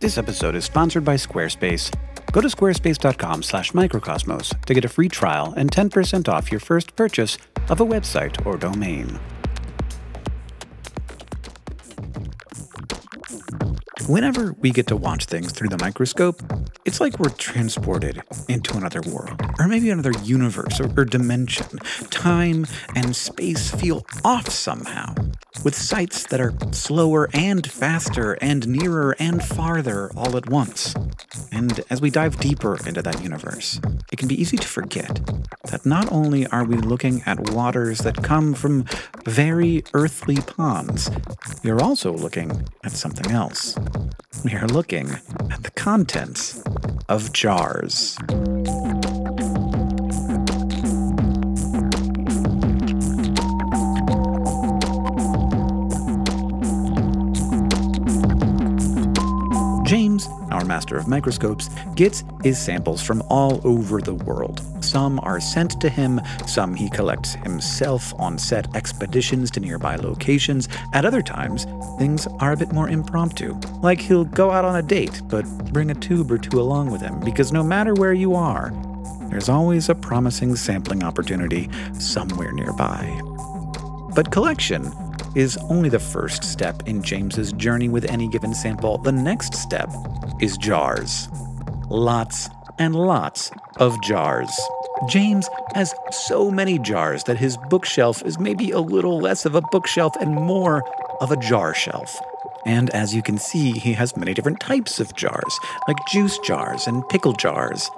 This episode is sponsored by Squarespace. Go to squarespace.com slash microcosmos to get a free trial and 10% off your first purchase of a website or domain. Whenever we get to watch things through the microscope, it's like we're transported into another world, or maybe another universe or, or dimension. Time and space feel off somehow, with sights that are slower and faster and nearer and farther all at once. And as we dive deeper into that universe, it can be easy to forget that not only are we looking at waters that come from very earthly ponds, are also looking at something else. We are looking at the contents of jars. Our master of microscopes, gets his samples from all over the world. Some are sent to him, some he collects himself on set expeditions to nearby locations. At other times, things are a bit more impromptu. Like he'll go out on a date, but bring a tube or two along with him, because no matter where you are, there's always a promising sampling opportunity somewhere nearby. But collection is only the first step in James's journey with any given sample. The next step is jars. Lots and lots of jars. James has so many jars that his bookshelf is maybe a little less of a bookshelf and more of a jar shelf. And as you can see, he has many different types of jars, like juice jars and pickle jars.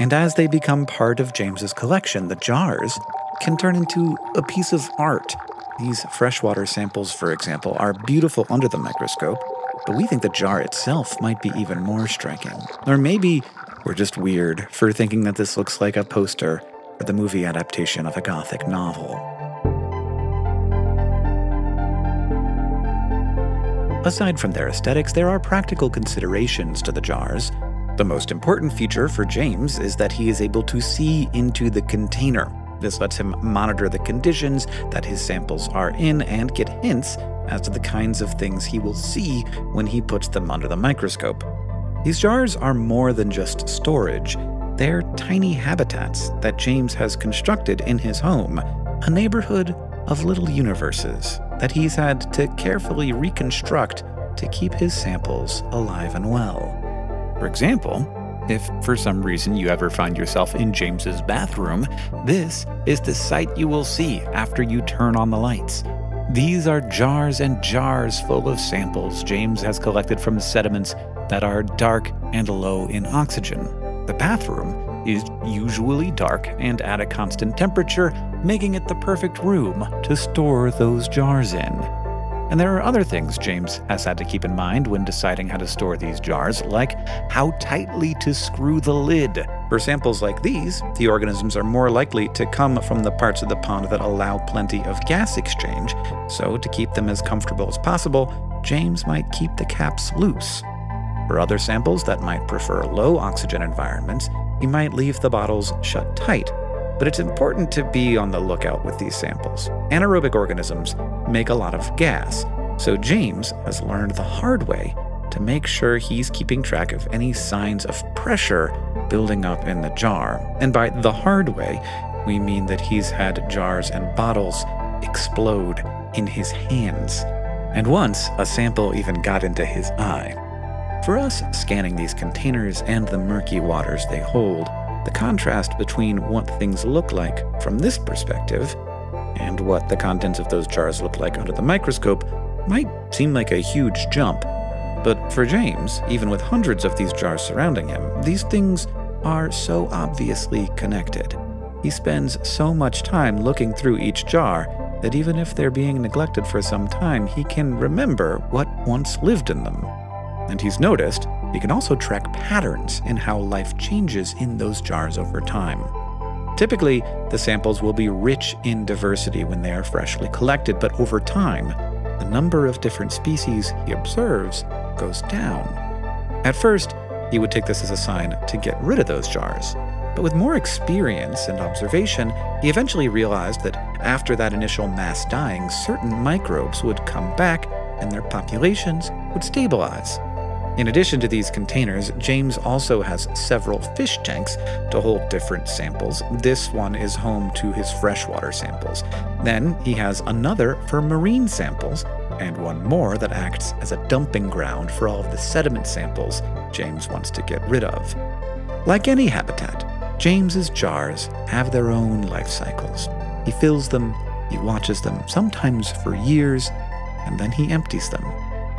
And as they become part of James's collection, the jars can turn into a piece of art. These freshwater samples, for example, are beautiful under the microscope, but we think the jar itself might be even more striking. Or maybe we're just weird for thinking that this looks like a poster for the movie adaptation of a Gothic novel. Aside from their aesthetics, there are practical considerations to the jars. The most important feature for James is that he is able to see into the container. This lets him monitor the conditions that his samples are in and get hints as to the kinds of things he will see when he puts them under the microscope. These jars are more than just storage, they're tiny habitats that James has constructed in his home, a neighborhood of little universes that he's had to carefully reconstruct to keep his samples alive and well. For example, if for some reason you ever find yourself in James's bathroom, this is the sight you will see after you turn on the lights. These are jars and jars full of samples James has collected from sediments that are dark and low in oxygen. The bathroom is usually dark and at a constant temperature, making it the perfect room to store those jars in. And there are other things James has had to keep in mind when deciding how to store these jars, like how tightly to screw the lid. For samples like these, the organisms are more likely to come from the parts of the pond that allow plenty of gas exchange, so to keep them as comfortable as possible, James might keep the caps loose. For other samples that might prefer low oxygen environments, he might leave the bottles shut tight but it's important to be on the lookout with these samples. Anaerobic organisms make a lot of gas, so James has learned the hard way to make sure he's keeping track of any signs of pressure building up in the jar. And by the hard way, we mean that he's had jars and bottles explode in his hands. And once, a sample even got into his eye. For us, scanning these containers and the murky waters they hold, the contrast between what things look like from this perspective and what the contents of those jars look like under the microscope might seem like a huge jump. But for James, even with hundreds of these jars surrounding him, these things are so obviously connected. He spends so much time looking through each jar that even if they're being neglected for some time, he can remember what once lived in them. And he's noticed he can also track patterns in how life changes in those jars over time. Typically, the samples will be rich in diversity when they are freshly collected, but over time, the number of different species he observes goes down. At first, he would take this as a sign to get rid of those jars. But with more experience and observation, he eventually realized that after that initial mass dying, certain microbes would come back and their populations would stabilize. In addition to these containers, James also has several fish tanks to hold different samples. This one is home to his freshwater samples. Then he has another for marine samples, and one more that acts as a dumping ground for all of the sediment samples James wants to get rid of. Like any habitat, James's jars have their own life cycles. He fills them, he watches them, sometimes for years, and then he empties them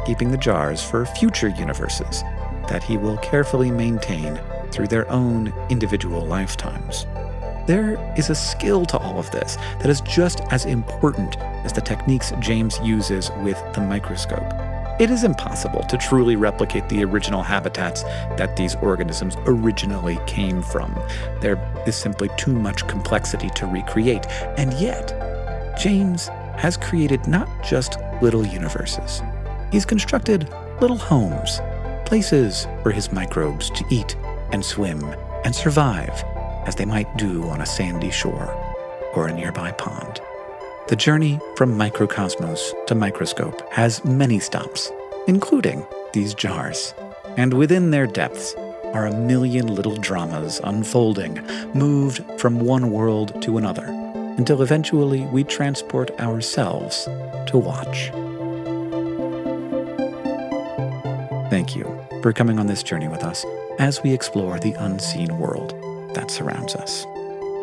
keeping the jars for future universes that he will carefully maintain through their own individual lifetimes. There is a skill to all of this that is just as important as the techniques James uses with the microscope. It is impossible to truly replicate the original habitats that these organisms originally came from. There is simply too much complexity to recreate, and yet, James has created not just little universes, he's constructed little homes, places for his microbes to eat and swim and survive as they might do on a sandy shore or a nearby pond. The journey from microcosmos to microscope has many stops, including these jars. And within their depths are a million little dramas unfolding, moved from one world to another, until eventually we transport ourselves to watch. Thank you for coming on this journey with us as we explore the unseen world that surrounds us.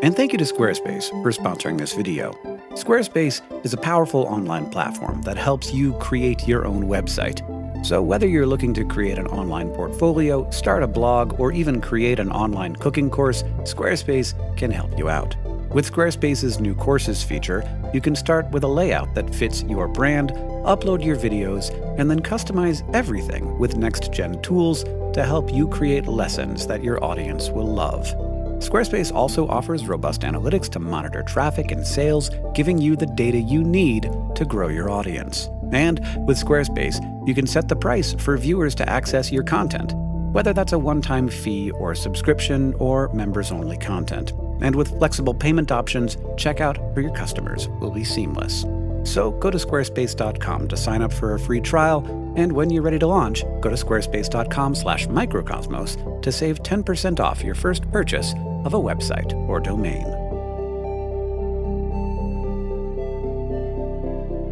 And thank you to Squarespace for sponsoring this video. Squarespace is a powerful online platform that helps you create your own website. So, whether you're looking to create an online portfolio, start a blog, or even create an online cooking course, Squarespace can help you out. With Squarespace's new courses feature, you can start with a layout that fits your brand, upload your videos, and then customize everything with next gen tools to help you create lessons that your audience will love. Squarespace also offers robust analytics to monitor traffic and sales, giving you the data you need to grow your audience. And with Squarespace, you can set the price for viewers to access your content, whether that's a one time fee or subscription or members only content. And with flexible payment options, checkout for your customers will be seamless. So go to squarespace.com to sign up for a free trial, and when you're ready to launch, go to squarespace.com/microcosmos to save 10% off your first purchase of a website or domain.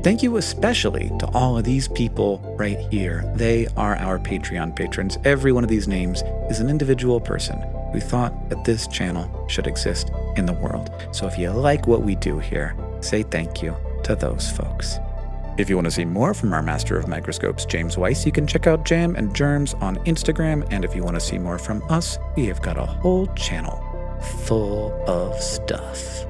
Thank you especially to all of these people right here. They are our Patreon patrons. Every one of these names is an individual person who thought that this channel should exist in the world. So if you like what we do here, say thank you to those folks. If you want to see more from our master of microscopes, James Weiss, you can check out Jam and Germs on Instagram. And if you want to see more from us, we have got a whole channel full of stuff.